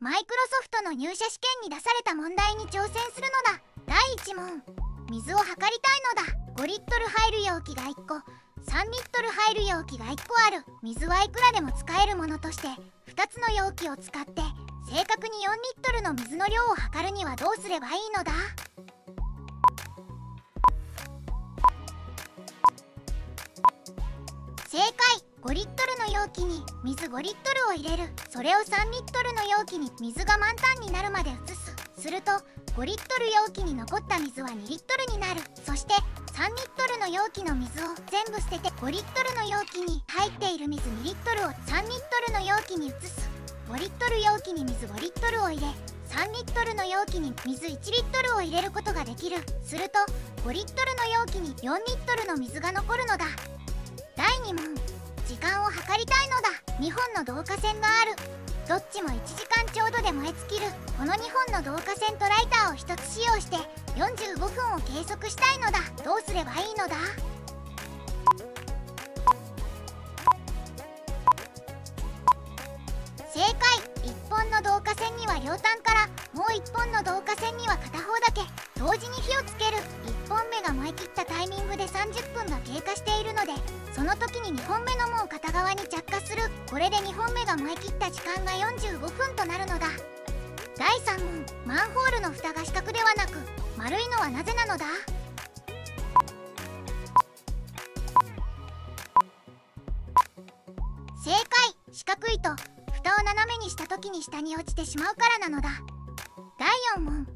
マイクロソフトの入社試験に出された問題に挑戦するのだ。第1問。水を測りたいのだ。5リットル入る容器が1個。3リットル入る容器が1個ある。水はいくらでも使えるものとして。2つの容器を使って正確に4リットルの水の量を測るにはどうすればいいのだ？正解。5リットルの容器に水5リットルを入れる。それを3リットルの容器に水が満タンになるまで移す。すると5リットル容器に残った水は2リットルになる。そして3リットルの容器の水を全部捨てて5リットルの容器に入っている水2リットルを3リットルの容器に移す。5リットル容器に水5リットルを入れ3リットルの容器に水1リットルを入れることができる。すると5リットルの容器に4リットルの水が残るのだ。第2問。時間を計りたいのだ。2本の導火線がある。どっちも1時間ちょうどで燃え尽きる。この2本の導火線とライターを1つ使用して45分を計測したいのだ。どうすればいいのだ？正解。1本の導火線には両端からもう1本の導火線には片方だけ。同時に火をつける。1本目が燃え切ったタイミングで30分が経過しているのでその時に2本目のこれで2本目が燃え切った時間が45分となるのだ。第3問マンホールの蓋が四角ではなく丸いのはなぜなのだ？正解四角いと蓋を斜めにした時に下に落ちてしまうからなのだ。第4問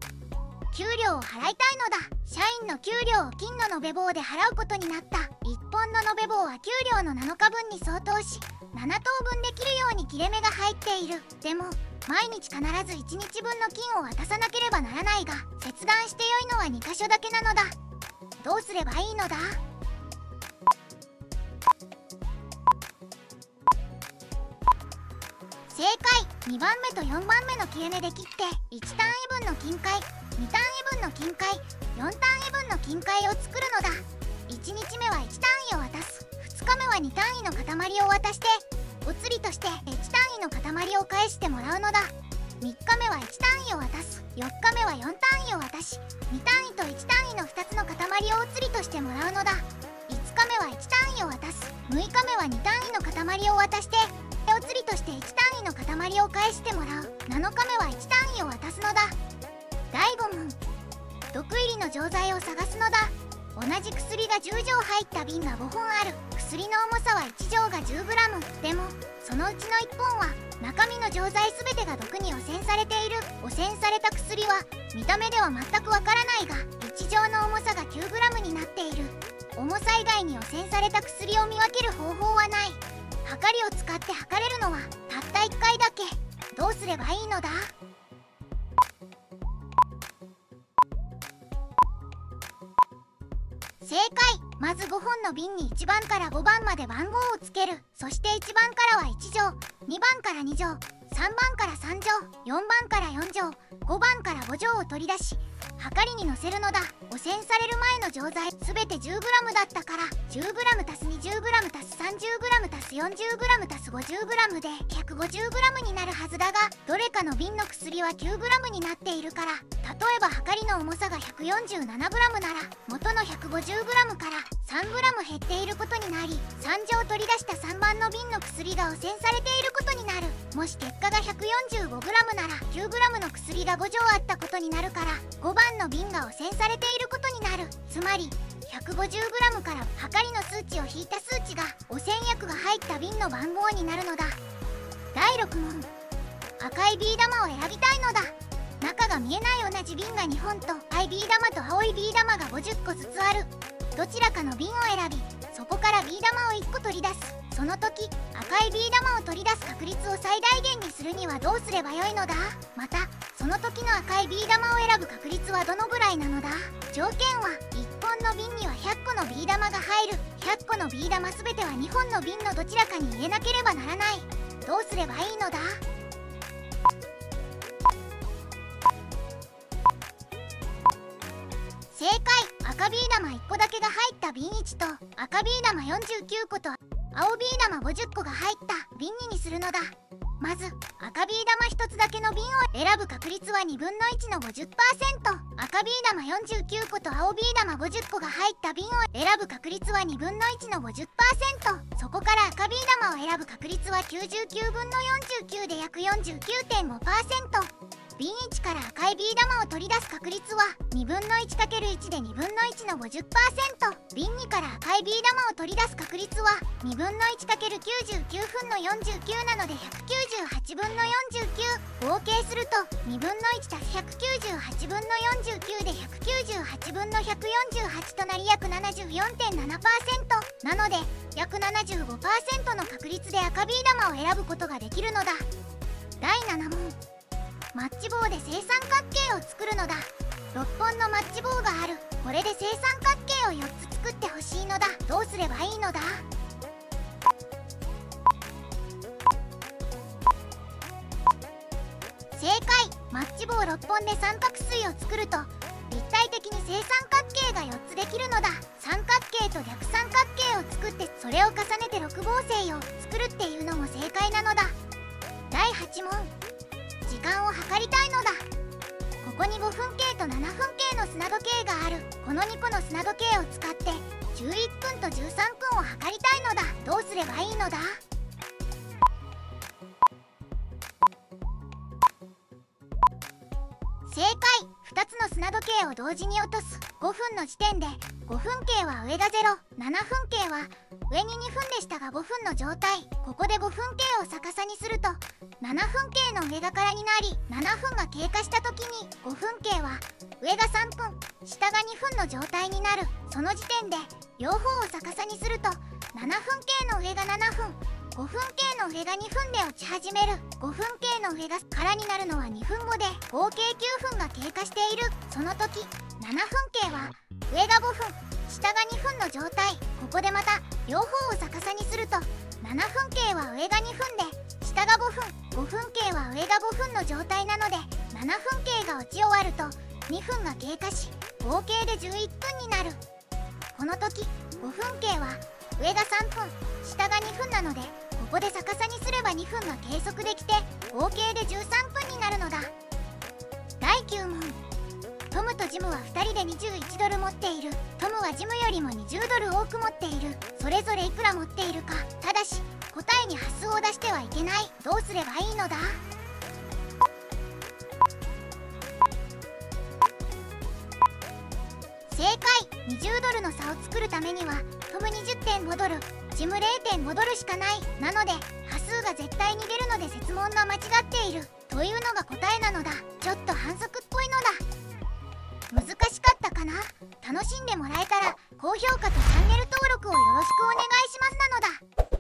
給料を払いたいのだ。社員の給料を金の延べ棒で払うことになった1本の延べ棒は給料の7日分に相当し7等分できるように切れ目が入っている。でも毎日必ず1日分の金を渡さなければならないが切断して良いのは2箇所だけなのだ。どうすればいいのだ？正解。2番目と4番目の切れ目で切って1単位分の金塊2単位分の金塊4単位分の金塊を作るのだ。1日目は1単位を渡す。2日目は2単位の塊を渡してお釣りとして1単位の塊を返してもらうのだ。3日目は1単位を渡す。4日目は4単位を渡し2単位と1単位の2つの塊をお釣りとしてもらうのだ。5日目は1単位を渡す。6日目は2単位の塊を渡してお釣りとして1単位の塊を返してもらう。7日目は1単位を渡すのだ。第5問。毒入りの錠剤を探すのだ。同じ薬が10錠入った瓶が5本ある。薬の重さは1錠が 10g でもそのうちの1本は中身の錠剤全てが毒に汚染されている汚染された薬は見た目では全くわからないが1錠の重さが 9g になっている。重さ以外に汚染された薬を見分ける方法はない。測りを使って測れるのはたった1回だけ。どうすればいいのだ？正解。まず5本の瓶に1番から5番まで番号をつける。そして1番からは1錠2番から2錠3番から3錠4番から4錠5番から5錠を取り出しはかりに乗せるのだ。汚染される前の錠剤。すべて 10g だったから。10g 足す 20g 足す 30g 足す 40g 足す 50g で 150g になるはずだがどれかの瓶の薬は 9g になっているから。例えばはかりの重さが 147g なら元の 150g から 3g 減っていることになり3錠取り出した3番の瓶の薬が汚染されていることになる。もし結果が 145g なら 9g の薬が5錠あったことになるから。5番の瓶が汚染されていることになる。つまり 150g からはかりの数値を引いた数値が汚染薬が入った瓶の番号になるのだ。第6問。赤いビー玉を選びたいのだ。中が見えない同じ瓶が2本と赤いビー玉と青いビー玉が50個ずつある。どちらかの瓶を選びそこからビー玉を1個取り出す。その時赤いビー玉を取り出す確率を最大限にするにはどうすればよいのだ？またその時の赤いビー玉を選ぶ確率はどのぐらいなのだ？条件は1本の瓶には100個のビー玉が入る。100個のビー玉全ては2本の瓶のどちらかに入れなければならない。どうすればいいのだ？正解。赤ビー玉1個だけが入った瓶1と赤ビー玉49個と青ビー玉50個が入った瓶2にするのだ。まず赤ビー玉1つだけの瓶を選ぶ確率は2分の1の50%赤ビー玉49個と青ビー玉50個が入った瓶を選ぶ確率は2分の1の50%そこから赤ビー玉を選ぶ確率は99分の49で約49.5%瓶1から赤いビー玉を取り出す確率は2分の 1×1 で2分の1の50%瓶2から赤いビー玉を取り出す確率は2分の 1×99 分の49なので198分の49合計すると2分の 1+198 分の49で198分の148となり約74.7%なので約75%の確率で赤ビー玉を選ぶことができるのだ。第7問。マッチ棒で正三角形を作るのだ。6本のマッチ棒がある。これで正三角形を4つ作ってほしいのだ。どうすればいいのだ。ッチ棒6本で三角錐を作ると立体的に正三角形が4つできるのだ。三角形と逆三角形を作ってそれを重ねて6号星を作るっていうのも正解なのだ。第8問時間を計りたいのだ。ここに5分計と7分計の砂時計がある。この2個の砂時計を使って11分と13分を測りたいのだ。どうすればいいのだ？砂時計を同時に落とす5分の時点で5分計は上が07分計は上に2分でしたが5分の状態。ここで5分計を逆さにすると7分計の上がからになり7分が経過した時に5分計は上が3分下が2分の状態になる。その時点で両方を逆さにすると7分計の上が7分5分計の上が2分で落ち始める。5分計の上が空になるのは2分後で合計9分が経過している。その時7分計は上が5分下が2分の状態。ここでまた両方を逆さにすると7分計は上が2分で下が5分5分計は上が5分の状態なので7分計が落ち終わると2分が経過し合計で11分になる。この時5分計は上が3分下が2分なのでここで逆さにすれば2分が計測できて合計で13分になるのだ。第9問。トムとジムは2人で21ドル持っている。トムはジムよりも20ドル多く持っている。それぞれいくら持っているか。ただし答えに発数を出してはいけない。どうすればいいのだ？正解。20ドルの差を作るためにはトム20.5ドル。ジム0.5ドルしかない。なので波数が絶対に出るので設問が間違っている。というのが答えなのだ。ちょっと反則っぽいのだ。難しかったかな？楽しんでもらえたら高評価とチャンネル登録をよろしくお願いしますなのだ。